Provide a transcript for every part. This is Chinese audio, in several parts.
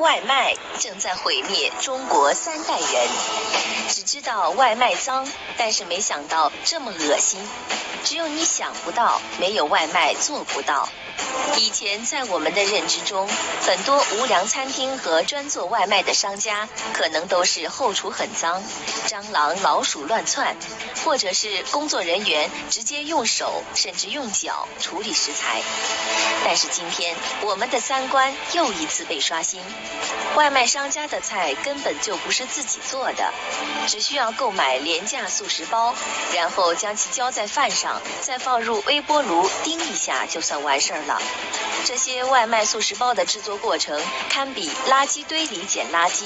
外卖正在毁灭中国三代人。只知道外卖脏，但是没想到这么恶心。只有你想不到，没有外卖做不到。以前在我们的认知中，很多无良餐厅和专做外卖的商家，可能都是后厨很脏，蟑螂、老鼠乱窜，或者是工作人员直接用手甚至用脚处理食材。但是今天，我们的三观又一次被刷新，外卖商家的菜根本就不是自己做的，只需要购买廉价速食包，然后将其浇在饭上，再放入微波炉叮一下就算完事儿了。这些外卖速食包的制作过程堪比垃圾堆里捡垃圾，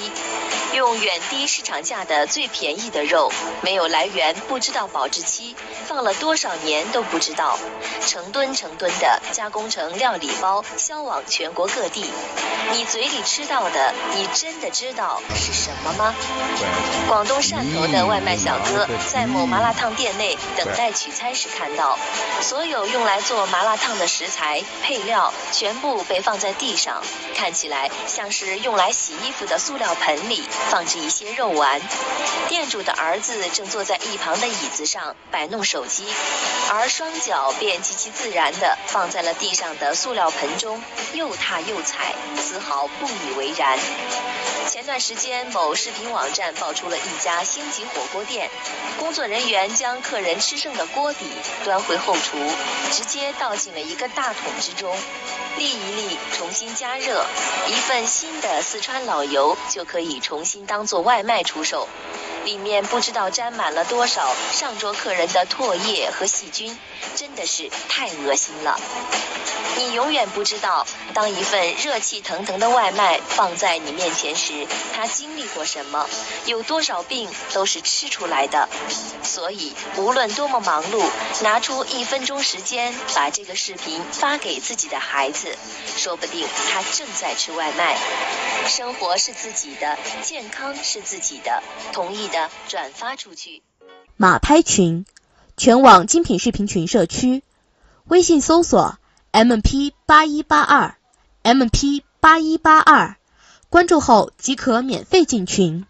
用远低市场价的最便宜的肉，没有来源，不知道保质期，放了多少年都不知道，成吨成吨的加工成料理包，销往全国各地。你嘴里吃到的，你真的知道是什么吗？广东汕头的外卖小哥在某麻辣烫店内等待取餐时看到，所有用来做麻辣烫的食材。配料全部被放在地上，看起来像是用来洗衣服的塑料盆里放置一些肉丸。店主的儿子正坐在一旁的椅子上摆弄手机，而双脚便极其自然地放在了地上的塑料盆中，又踏又踩，丝毫不以为然。前段时间，某视频网站爆出了一家星级火锅店，工作人员将客人吃剩的锅底端回后厨，直接倒进了一个大桶之中，沥一沥，重新加热，一份新的四川老油就可以重新当做外卖出售。里面不知道沾满了多少上桌客人的唾液和细菌，真的是太恶心了。你永远不知道，当一份热气腾腾的外卖放在你面前时，他经历过什么，有多少病都是吃出来的。所以，无论多么忙碌，拿出一分钟时间把这个视频发给自己的孩子，说不定他正在吃外卖。生活是自己的，健康是自己的，同意的转发出去。马拍群，全网精品视频群社区，微信搜索。M P 八一八二，M P 八一八二，关注后即可免费进群。